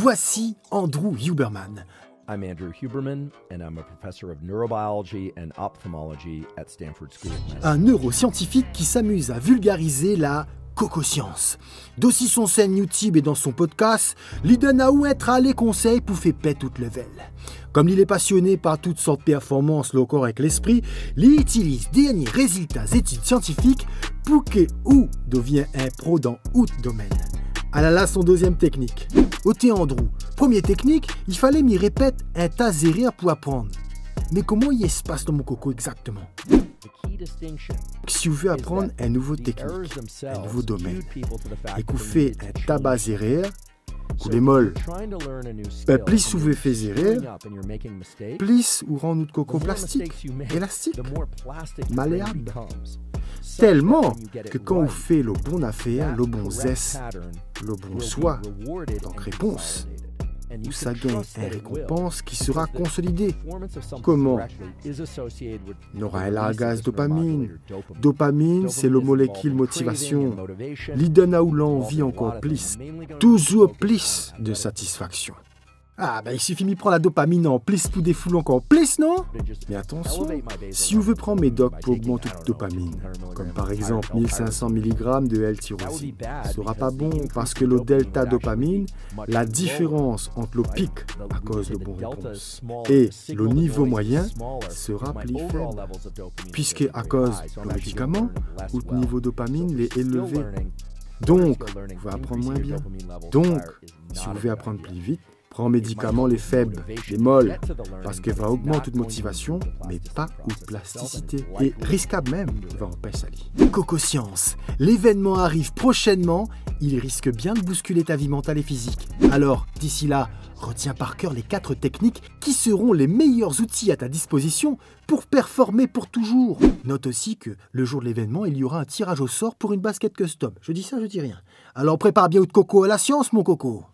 Voici Andrew Huberman. I'm Andrew Huberman, and I'm a professor of neurobiology and ophthalmology at Stanford School of Medicine. Un neuroscientifique qui s'amuse à vulgariser la coco-science. D'aussi son scène YouTube et dans son podcast, il donne à être les conseils pour faire paix toute level. Comme il est passionné par toutes sortes de performances, le corps avec l'esprit, il utilise derniers résultats études scientifiques pour que ou devient un pro dans tout domaine. Ah là là, son deuxième technique. Ôté Andrew. Première technique, il fallait m'y répète un tas zérir pour apprendre. Mais comment il se passe dans mon coco exactement? Si vous voulez apprendre un nouveau technique, un nouveau domaine, et que vous faites un tabac change. A new ben, and you're making mistakes, plus ou rend notre the coco plastique, élastique, malléable. tellement que quand vous faites le bon affaire, le bon zeste, le bon soi, donc réponse, ça can gagne will, récompense qui sera consolidée. Comment un largage this dopamine. dopamine. C'est le molécule motivation. à où l'envie encore plus, toujours plus de satisfaction. Ah, ben il suffit de prendre la dopamine en plus pour défouler encore plus, non? Mais attention, my si vous voulez prendre mes docs pour augmenter know, dopamine, 100 milligrams comme par exemple L-tyrosine, 1500 mg de L-tyrosine, ce sera pas bon parce que le delta dopamine, la différence entre le pic à cause de bon réponse et le niveau moyen sera plus faible. Puisque à cause du médicament, well. niveau dopamine est élevé. Donc, vous pouvez apprendre moins bien. Donc, si vous voulez apprendre plus vite, prends médicaments les faibles, les molles, parce que va augmenter de motivation, mais pas ou plasticité. Et risquable même, va en sali. Coco Science, l'événement arrive prochainement, il risque bien de bousculer ta vie mentale et physique. Alors, d'ici là, retiens par cœur les quatre techniques qui seront les meilleurs outils à ta disposition pour performer pour toujours. Note aussi que le jour de l'événement, il y aura un tirage au sort pour une basket custom. Je dis ça, je dis rien. Alors prépare bien de coco à la science, mon coco.